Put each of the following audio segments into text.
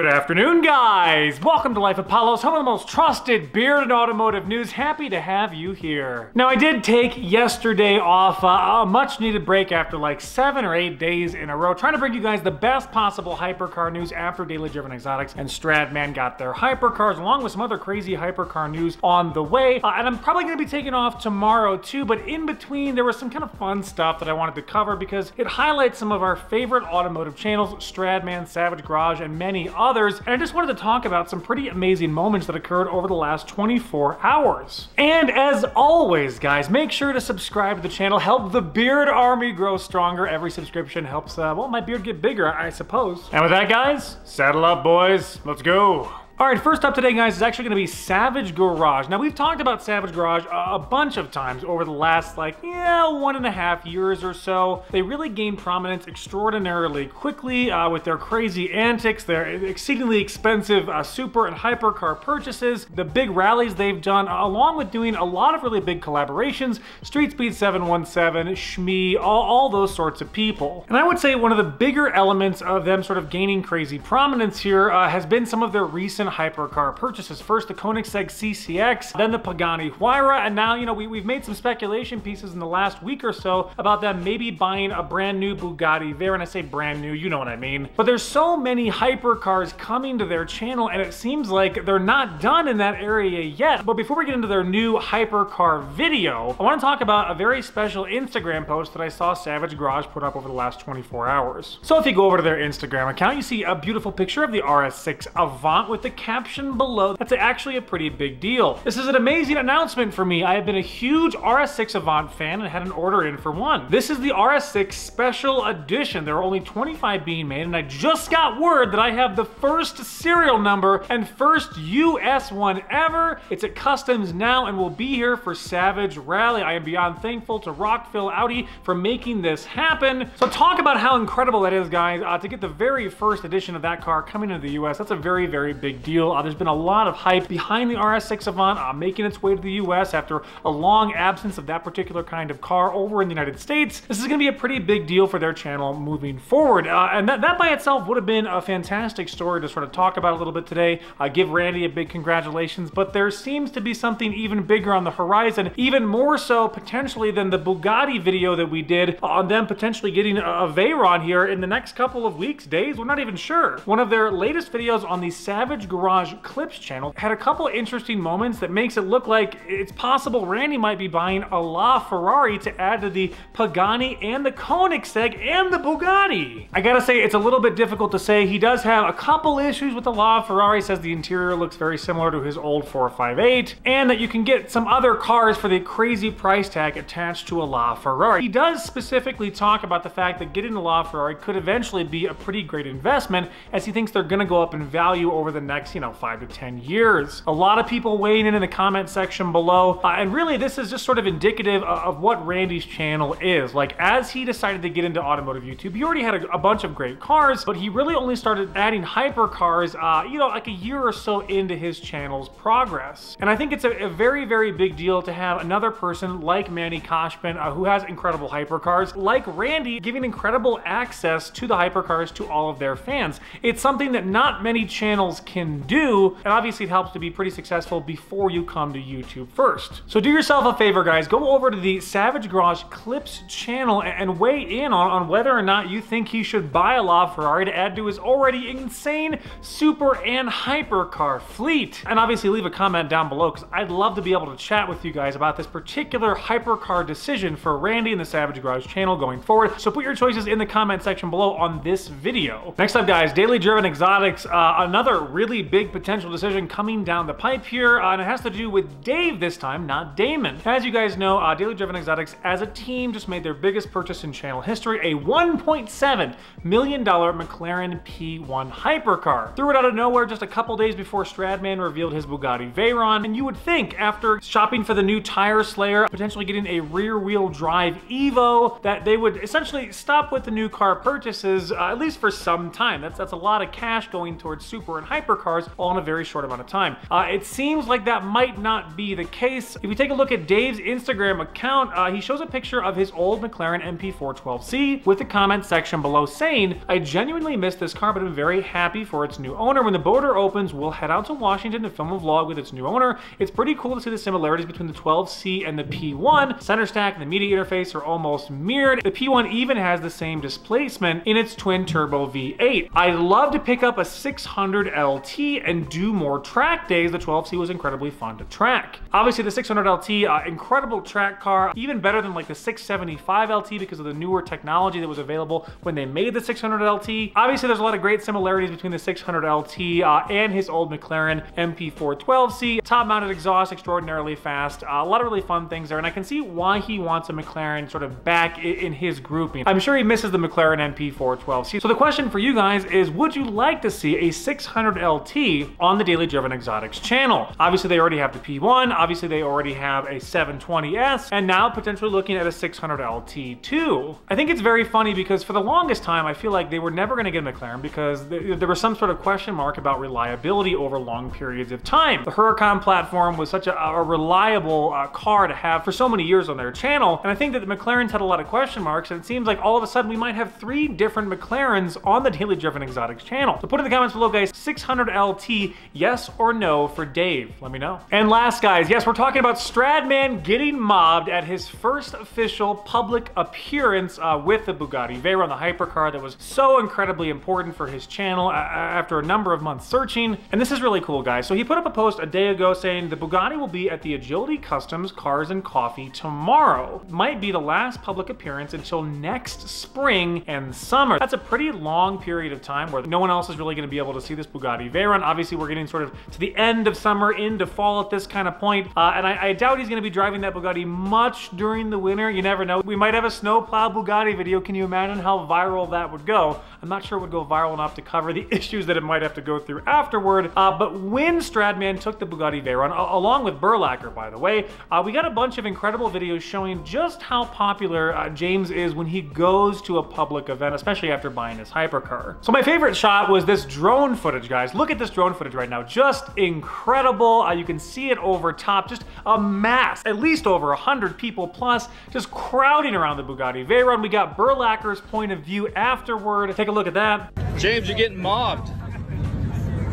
Good afternoon, guys! Welcome to Life of Palos, home of the most trusted beard and automotive news. Happy to have you here. Now, I did take yesterday off uh, a much needed break after like seven or eight days in a row, trying to bring you guys the best possible hypercar news after Daily Driven Exotics and Stradman got their hypercars, along with some other crazy hypercar news on the way. Uh, and I'm probably going to be taking off tomorrow too, but in between, there was some kind of fun stuff that I wanted to cover because it highlights some of our favorite automotive channels, Stradman, Savage Garage, and many others, and I just wanted to talk about some pretty amazing moments that occurred over the last 24 hours. And as always, guys, make sure to subscribe to the channel, help the beard army grow stronger. Every subscription helps, uh, well, my beard get bigger, I suppose. And with that, guys, saddle up, boys. Let's go. All right, first up today, guys, is actually gonna be Savage Garage. Now, we've talked about Savage Garage a, bunch of times over the last, like, yeah, one and a half years or so. They really gained prominence extraordinarily quickly uh, with their crazy antics, their exceedingly expensive uh, super and hypercar purchases, the big rallies they've done, along with doing a lot of really big collaborations, Street Speed 717, Shmee, all, all those sorts of people. And I would say one of the bigger elements of them sort of gaining crazy prominence here uh, has been some of their recent hypercar purchases. First the Koenigsegg CCX, then the Pagani Huayra, and now, you know, we, we've made some speculation pieces in the last week or so about them maybe buying a brand new Bugatti Veyron. I say brand new, you know what I mean. But there's so many hypercars coming to their channel and it seems like they're not done in that area yet. But before we get into their new hypercar video, I want to talk about a very special Instagram post that I saw Savage Garage put up over the last 24 hours. So if you go over to their Instagram account, you see a beautiful picture of the RS6 Avant with the caption below. That's actually a pretty big deal. This is an amazing announcement for me. I have been a huge RS6 Avant fan and had an order in for one. This is the RS6 Special Edition. There are only 25 being made and I just got word that I have the first serial number and first US one ever. It's at customs now and will be here for Savage Rally. I am beyond thankful to Rockville Audi for making this happen. So talk about how incredible that is, guys. Uh, to get the very first edition of that car coming into the US, that's a very, very big deal. Uh, there's been a lot of hype behind the RS6 Avant uh, making its way to the US after a long absence of that particular kind of car over in the United States. This is gonna be a pretty big deal for their channel moving forward. Uh, and that, that by itself would have been a fantastic story to sort of talk about a little bit today. Uh, give Randy a big congratulations, but there seems to be something even bigger on the horizon, even more so potentially than the Bugatti video that we did on them potentially getting a, a Veyron here in the next couple of weeks, days, we're not even sure. One of their latest videos on the Savage Garage Clips channel had a couple interesting moments that makes it look like it's possible Randy might be buying a LaFerrari to add to the Pagani and the Koenigsegg and the Bugatti. I gotta say, it's a little bit difficult to say. He does have a couple issues with the LaFerrari, says the interior looks very similar to his old 458, and that you can get some other cars for the crazy price tag attached to a LaFerrari. He does specifically talk about the fact that getting a LaFerrari could eventually be a pretty great investment as he thinks they're gonna go up in value over the next next, you know, five to 10 years. A lot of people weighing in in the comment section below. Uh, and really, this is just sort of indicative of, of, what Randy's channel is. Like, as he decided to get into automotive YouTube, he already had a, a bunch of great cars, but he really only started adding hypercars, uh, you know, like a year or so into his channel's progress. And I think it's a, a very, very big deal to have another person like Manny Khoshbin, uh, who has incredible hypercars, like Randy, giving incredible access to the hypercars to all of their fans. It's something that not many channels can do. And obviously it helps to be pretty successful before you come to YouTube first. So do yourself a favor, guys. Go over to the Savage Garage Clips channel and weigh in on, on whether or not you think he should buy a LaFerrari to add to his already insane super and hypercar fleet. And obviously leave a comment down below because I'd love to be able to chat with you guys about this particular hypercar decision for Randy and the Savage Garage channel going forward. So put your choices in the comment section below on this video. Next up, guys, Daily Driven Exotics, uh, another really big potential decision coming down the pipe here, uh, and it has to do with Dave this time, not Damon. As you guys know, uh, Daily Driven Exotics as a team just made their biggest purchase in channel history, a $1.7 million McLaren P1 hypercar. Threw it out of nowhere just a couple days before Stradman revealed his Bugatti Veyron, and you would think after shopping for the new Tire Slayer, potentially getting a rear-wheel drive Evo, that they would essentially stop with the new car purchases, uh, at least for some time. That's, that's a lot of cash going towards super and hypercar hypercars all in a very short amount of time. Uh, it seems like that might not be the case. If you take a look at Dave's Instagram account, uh, he shows a picture of his old McLaren MP412C with the comment section below saying, I genuinely miss this car, but I'm very happy for its new owner. When the border opens, we'll head out to Washington to film a vlog with its new owner. It's pretty cool to see the similarities between the 12C and the P1. Center stack and the media interface are almost mirrored. The P1 even has the same displacement in its twin turbo V8. I'd love to pick up a 600 LT and do more track days. The 12C was incredibly fun to track. Obviously the 600 LT, uh, incredible track car, even better than like the 675 LT because of the newer technology that was available when they made the 600 LT. Obviously there's a lot of great similarities between the 600 LT uh, and his old McLaren MP412C. Top mounted exhaust, extraordinarily fast. Uh, a lot of really fun things there and I can see why he wants a McLaren sort of back in his grouping. I'm sure he misses the McLaren MP412C. So the question for you guys is, would you like to see a 600 LT on the Daily Driven Exotics channel? Obviously they already have the P1, obviously they already have a 720S, and now potentially looking at a 600 LT too. I think it's very funny because for the longest time, I feel like they were never gonna get a McLaren because there was some sort of question mark about reliability over long periods of time. The Huracan platform was such a, a reliable uh, car to have for so many years on their channel, and I think that the McLarens had a lot of question marks, and it seems like all of a sudden we might have three different McLarens on the Daily Driven Exotics channel. So put in the comments below, guys, 600 LT, yes or no for Dave? Let me know. And last, guys, yes, we're talking about Stradman getting mobbed at his first official public appearance uh, with the Bugatti Veyron, the hypercar that was so incredibly important for his channel uh, after a number of months searching. And this is really cool, guys. So he put up a post a day ago saying the Bugatti will be at the Agility Customs Cars and Coffee tomorrow. Might be the last public appearance until next spring and summer. That's a pretty long period of time where no one else is really gonna be able to see this Bugatti Veyron. Obviously, we're getting sort of to the end of summer, into fall at this kind of point. Uh, and I, I, doubt he's gonna be driving that Bugatti much during the winter. You never know. We might have a snowplow Bugatti video. Can you imagine how viral that would go? I'm not sure it would go viral enough to cover the issues that it might have to go through afterward. Uh, but when Stradman took the Bugatti Veyron, along with Burlacher, by the way, uh, we got a bunch of incredible videos showing just how popular uh, James is when he goes to a public event, especially after buying his hypercar. So my favorite shot was this drone footage, guys. Look at this drone footage right now. Just incredible. Uh, you can see it over top, just a mass, at least over 100 people plus, just crowding around the Bugatti Veyron. We got Burlacher's point of view afterward. Take a look at that. James, you're getting mobbed.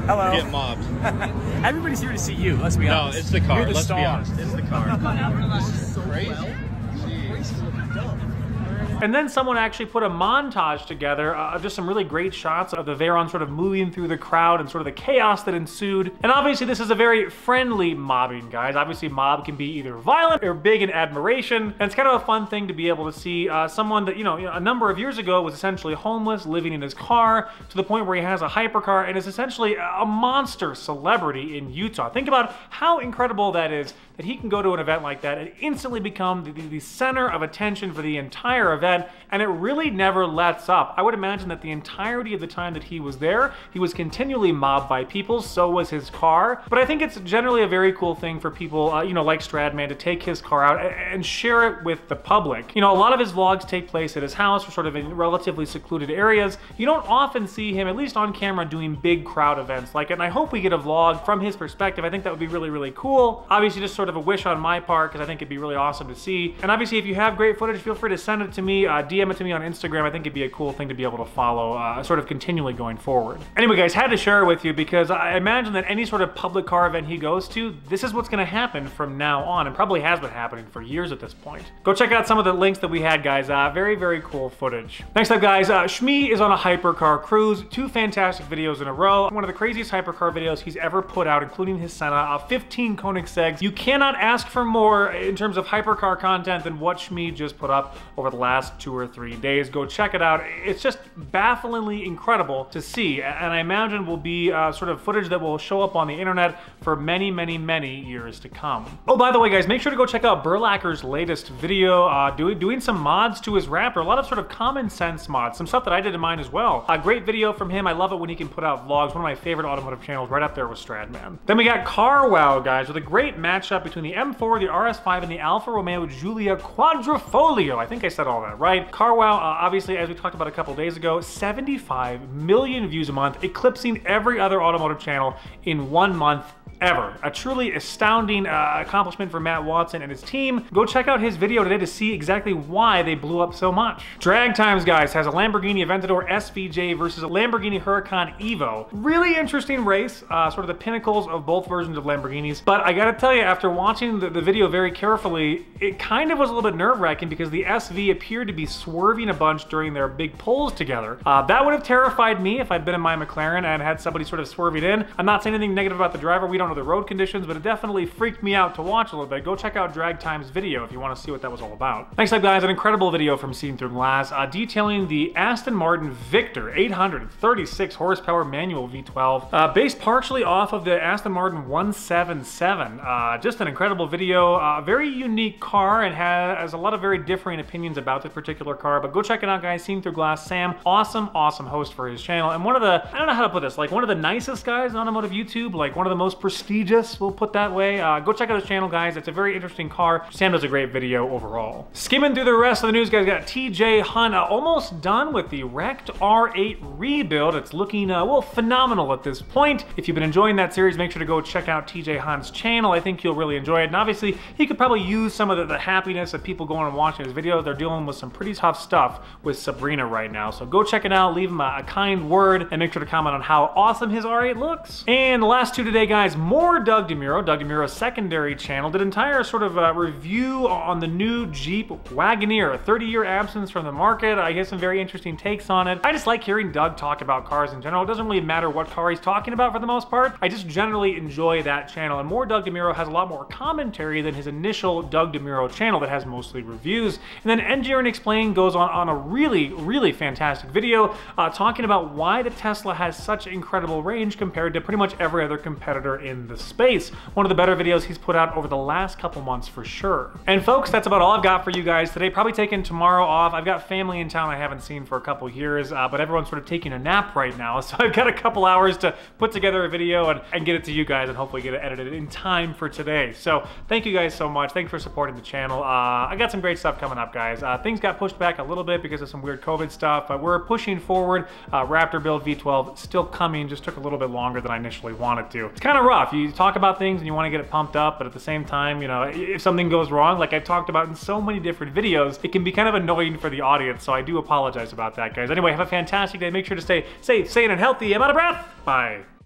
Hello. You're getting mobbed. Everybody's here to see you, let's be honest. No, it's the car. The let's star. be honest. It's the car. this is crazy. And then someone actually put a montage together uh, of just some really great shots of the Veyron sort of moving through the crowd and sort of the chaos that ensued. And obviously this is a very friendly mobbing, guys. Obviously mob can be either violent or big in admiration. And it's kind of a fun thing to be able to see uh, someone that, you know, a number of years ago was essentially homeless, living in his car, to the point where he has a hypercar and is essentially a monster celebrity in Utah. Think about how incredible that is that he can go to an event like that and instantly become the, the center of attention for the entire event, and it really never lets up. I would imagine that the entirety of the time that he was there, he was continually mobbed by people, so was his car, but I think it's generally a very cool thing for people, uh, you know, like Stradman to take his car out and share it with the public. You know, a lot of his vlogs take place at his house or sort of in relatively secluded areas. You don't often see him, at least on camera, doing big crowd events like it, and I hope we get a vlog from his perspective. I think that would be really, really cool. Obviously, just sort of a wish on my part, because I think it'd be really awesome to see. And obviously, if you have great footage, feel free to send it to me, uh, DM it to me on Instagram. I think it'd be a cool thing to be able to follow, uh, sort of continually going forward. Anyway, guys, had to share it with you because I imagine that any sort of public car event he goes to, this is what's gonna happen from now on, and probably has been happening for years at this point. Go check out some of the links that we had, guys. Uh, very, very cool footage. Next up, guys, uh, Shmee is on a hypercar cruise. Two fantastic videos in a row. One of the craziest hypercar videos he's ever put out, including his Senna, uh, 15 Koenigsegg's. You cannot ask for more in terms of hypercar content than what Shmee just put up over the last two or three days. Go check it out. It's just bafflingly incredible to see, and I imagine will be uh, sort of footage that will show up on the internet for many, many, many years to come. Oh, by the way, guys, make sure to go check out Burlacher's latest video, uh, doing, doing some mods to his Raptor, a lot of sort of common sense mods, some stuff that I did in mine as well. A great video from him. I love it when he can put out vlogs. One of my favorite automotive channels right up there with Stradman. Then we got Carwow, guys, with a great matchup between the M4, the RS5, and the Alfa Romeo Giulia Quadrifoglio. I think I said all that right. CarWow, uh, obviously, as we talked about a couple days ago, 75 million views a month, eclipsing every other automotive channel in one month ever. A truly astounding uh, accomplishment for Matt Watson and his team. Go check out his video today to see exactly why they blew up so much. Drag Times, guys, has a Lamborghini Aventador SVJ versus a Lamborghini Huracan Evo. Really interesting race, uh, sort of the pinnacles of both versions of Lamborghinis. But I gotta tell you, after watching the, the video very carefully, it kind of was a little bit nerve-wracking because the SV appeared to be swerving a bunch during their big pulls together. Uh, that would have terrified me if I'd been in my McLaren and had somebody sort of swerving in. I'm not saying anything negative about the driver. We don't don't know the road conditions, but it definitely freaked me out to watch a little bit. Go check out Drag Time's video if you want to see what that was all about. Next up, guys, an incredible video from Seen Through Glass uh, detailing the Aston Martin Victor 836 horsepower manual V12, uh, based partially off of the Aston Martin 177. Uh, just an incredible video, uh, very unique car, and has a lot of very differing opinions about this particular car. But go check it out, guys. Seen Through Glass. Sam, awesome, awesome host for his channel, and one of the I don't know how to put this, like one of the nicest guys on automotive YouTube, like one of the most prestigious, we'll put that way. Uh, go check out his channel, guys. It's a very interesting car. Sam does a great video overall. Skimming through the rest of the news, guys, got TJ Hunt uh, almost done with the wrecked R8 rebuild. It's looking, uh, well, phenomenal at this point. If you've been enjoying that series, make sure to go check out TJ Hunt's channel. I think you'll really enjoy it. And obviously, he could probably use some of the, the happiness of people going and watching his videos. They're dealing with some pretty tough stuff with Sabrina right now. So go check it out, leave him a, a kind word, and make sure to comment on how awesome his R8 looks. And the last two today, guys, more Doug DeMuro, Doug DeMuro's secondary channel, did an entire sort of uh, review on the new Jeep Wagoneer, a 30-year absence from the market. I get some very interesting takes on it. I just like hearing Doug talk about cars in general. It doesn't really matter what car he's talking about for the most part. I just generally enjoy that channel. And more Doug DeMuro has a lot more commentary than his initial Doug DeMuro channel that has mostly reviews. And then Engineering Explained goes on, on a really, really fantastic video uh, talking about why the Tesla has such incredible range compared to pretty much every other competitor in the space space. One of the better videos he's put out over the last couple months for sure. And folks, that's about all I've got for you guys today. Probably taking tomorrow off. I've got family in town I haven't seen for a couple years, uh, but everyone's sort of taking a nap right now. So I've got a couple hours to put together a video and, and get it to you guys and hopefully get it edited in time for today. So thank you guys so much. Thanks for supporting the channel. Uh, I got some great stuff coming up, guys. Uh, things got pushed back a little bit because of some weird COVID stuff, but we're pushing forward. Uh, Raptor build V12 still coming, just took a little bit longer than I initially wanted to. It's kind of rough. You talk about things and you want to get it pumped up, but at the same time, you know, if something goes wrong, like I've talked about in so many different videos, it can be kind of annoying for the audience, so I do apologize about that, guys. Anyway, have a fantastic day. Make sure to stay safe, sane, and healthy. I'm out of breath. Bye.